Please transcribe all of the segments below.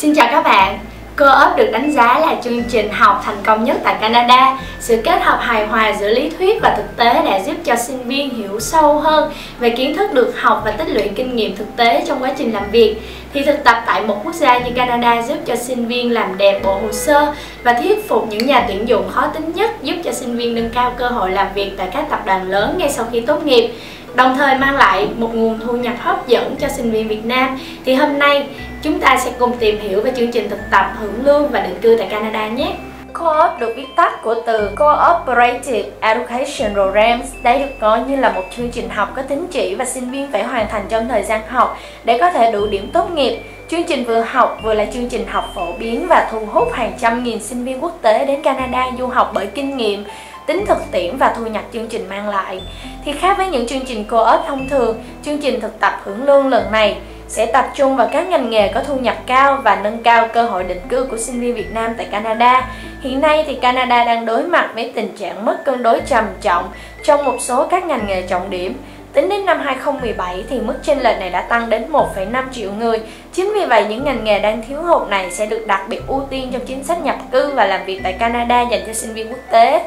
Xin chào các bạn Co-op được đánh giá là chương trình học thành công nhất tại Canada. Sự kết hợp hài hòa giữa lý thuyết và thực tế đã giúp cho sinh viên hiểu sâu hơn về kiến thức được học và tích lũy kinh nghiệm thực tế trong quá trình làm việc. Thì thực tập tại một quốc gia như Canada giúp cho sinh viên làm đẹp bộ hồ sơ và thuyết phục những nhà tuyển dụng khó tính nhất, giúp cho sinh viên nâng cao cơ hội làm việc tại các tập đoàn lớn ngay sau khi tốt nghiệp đồng thời mang lại một nguồn thu nhập hấp dẫn cho sinh viên Việt Nam thì hôm nay, chúng ta sẽ cùng tìm hiểu về chương trình thực tập hưởng lương và định cư tại Canada nhé. Co-op được viết tắt của từ Cooperative Education Programs. Đây được coi như là một chương trình học có tính chỉ và sinh viên phải hoàn thành trong thời gian học để có thể đủ điểm tốt nghiệp. Chương trình vừa học vừa là chương trình học phổ biến và thu hút hàng trăm nghìn sinh viên quốc tế đến Canada du học bởi kinh nghiệm tính thực tiễn và thu nhập chương trình mang lại. Thì khác với những chương trình co-op thông thường, chương trình thực tập hưởng lương lần này sẽ tập trung vào các ngành nghề có thu nhập cao và nâng cao cơ hội định cư của sinh viên Việt Nam tại Canada. Hiện nay thì Canada đang đối mặt với tình trạng mất cân đối trầm trọng trong một số các ngành nghề trọng điểm. Tính đến năm 2017 thì mức chênh lệch này đã tăng đến 1,5 triệu người. Chính vì vậy những ngành nghề đang thiếu hụt này sẽ được đặc biệt ưu tiên trong chính sách nhập cư và làm việc tại Canada dành cho sinh viên quốc tế.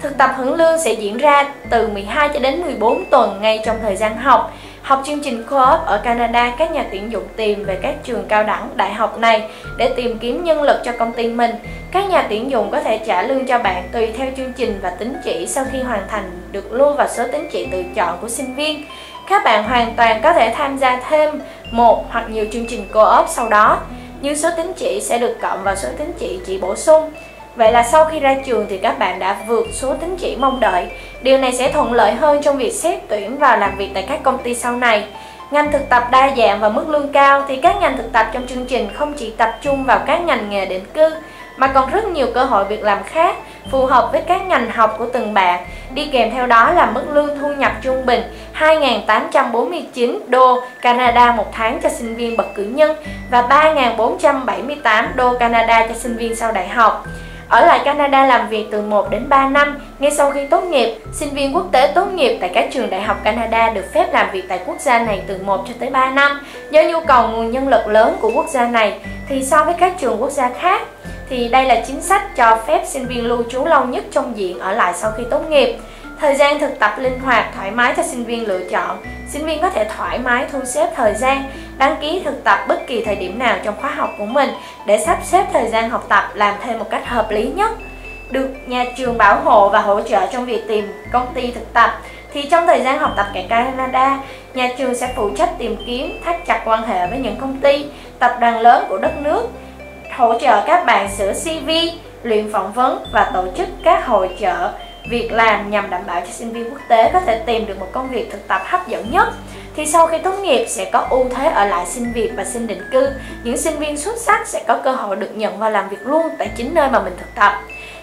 Thực tập hưởng lương sẽ diễn ra từ 12 cho đến 14 tuần ngay trong thời gian học. Học chương trình Co-op ở Canada, các nhà tuyển dụng tìm về các trường cao đẳng, đại học này để tìm kiếm nhân lực cho công ty mình. Các nhà tuyển dụng có thể trả lương cho bạn tùy theo chương trình và tính chỉ sau khi hoàn thành được lưu vào số tính chỉ tự chọn của sinh viên. Các bạn hoàn toàn có thể tham gia thêm một hoặc nhiều chương trình Co-op sau đó, nhưng số tính chỉ sẽ được cộng vào số tính chỉ chỉ bổ sung. Vậy là sau khi ra trường thì các bạn đã vượt số tín chỉ mong đợi. Điều này sẽ thuận lợi hơn trong việc xét tuyển vào làm việc tại các công ty sau này. Ngành thực tập đa dạng và mức lương cao thì các ngành thực tập trong chương trình không chỉ tập trung vào các ngành nghề định cư, mà còn rất nhiều cơ hội việc làm khác, phù hợp với các ngành học của từng bạn. Đi kèm theo đó là mức lương thu nhập trung bình 2.849 đô Canada một tháng cho sinh viên bậc cử nhân và 3.478 đô Canada cho sinh viên sau đại học. Ở lại Canada làm việc từ 1 đến 3 năm, ngay sau khi tốt nghiệp, sinh viên quốc tế tốt nghiệp tại các trường đại học Canada được phép làm việc tại quốc gia này từ 1 cho tới 3 năm. Do nhu cầu nguồn nhân lực lớn của quốc gia này, thì so với các trường quốc gia khác, thì đây là chính sách cho phép sinh viên lưu trú lâu nhất trong diện ở lại sau khi tốt nghiệp. Thời gian thực tập linh hoạt, thoải mái cho sinh viên lựa chọn. Sinh viên có thể thoải mái thu xếp thời gian, đăng ký thực tập bất kỳ thời điểm nào trong khóa học của mình để sắp xếp thời gian học tập làm thêm một cách hợp lý nhất. Được nhà trường bảo hộ và hỗ trợ trong việc tìm công ty thực tập thì trong thời gian học tập tại Canada, nhà trường sẽ phụ trách tìm kiếm, thắt chặt quan hệ với những công ty, tập đoàn lớn của đất nước, hỗ trợ các bạn sửa CV, luyện phỏng vấn và tổ chức các hội trợ việc làm nhằm đảm bảo cho sinh viên quốc tế có thể tìm được một công việc thực tập hấp dẫn nhất thì sau khi tốt nghiệp sẽ có ưu thế ở lại xin việc và xin định cư. Những sinh viên xuất sắc sẽ có cơ hội được nhận và làm việc luôn tại chính nơi mà mình thực tập.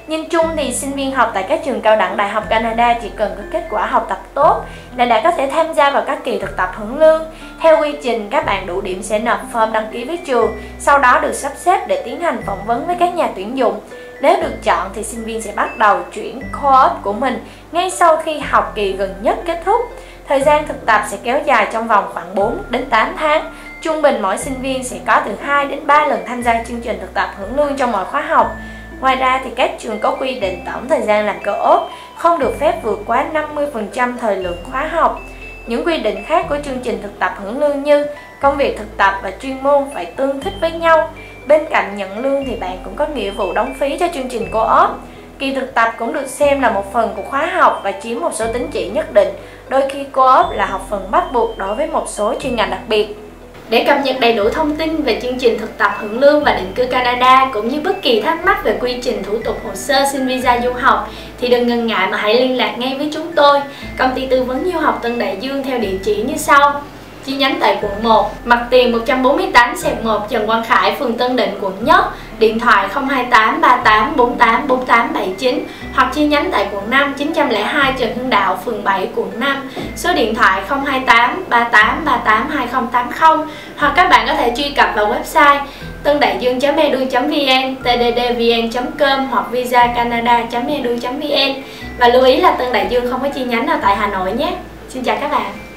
Nhìn chung thì sinh viên học tại các trường cao đẳng đại học Canada chỉ cần có kết quả học tập tốt là đã có thể tham gia vào các kỳ thực tập hưởng lương. Theo quy trình, các bạn đủ điểm sẽ nộp form đăng ký với trường, sau đó được sắp xếp để tiến hành phỏng vấn với các nhà tuyển dụng. Nếu được chọn thì sinh viên sẽ bắt đầu chuyển co-op của mình ngay sau khi học kỳ gần nhất kết thúc. Thời gian thực tập sẽ kéo dài trong vòng khoảng 4 đến 8 tháng. Trung bình mỗi sinh viên sẽ có từ 2 đến 3 lần tham gia chương trình thực tập hưởng lương trong mọi khóa học. Ngoài ra thì các trường có quy định tổng thời gian làm co-op, không được phép vượt quá 50% thời lượng khóa học. Những quy định khác của chương trình thực tập hưởng lương như công việc thực tập và chuyên môn phải tương thích với nhau. Bên cạnh nhận lương thì bạn cũng có nghĩa vụ đóng phí cho chương trình co-op. Kỳ thực tập cũng được xem là một phần của khóa học và chiếm một số tín chỉ nhất định. Đôi khi co-op là học phần bắt buộc đối với một số chuyên ngành đặc biệt. Để cập nhật đầy đủ thông tin về chương trình thực tập hưởng lương và định cư Canada cũng như bất kỳ thắc mắc về quy trình thủ tục hồ sơ xin visa du học thì đừng ngần ngại mà hãy liên lạc ngay với chúng tôi, công ty tư vấn du học Tân Đại Dương theo địa chỉ như sau chi nhánh tại quận 1, mặt tiền 148 1 Trần Quang Khải, phường Tân Định, quận Nhất, điện thoại 028 38 48 48 79 hoặc chi nhánh tại quận 5 902 Trần Hưng Đạo, phường 7, quận 5, số điện thoại 028 38 38 2080 hoặc các bạn có thể truy cập vào website tân đại dương.edu.vn, tddvn.com hoặc visacanada.edu.vn và lưu ý là Tân Đại Dương không có chi nhánh nào tại Hà Nội nhé. Xin chào các bạn.